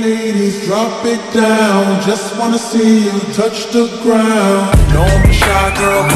ladies, drop it down. Just wanna see you touch the ground. You know I'm a shy girl.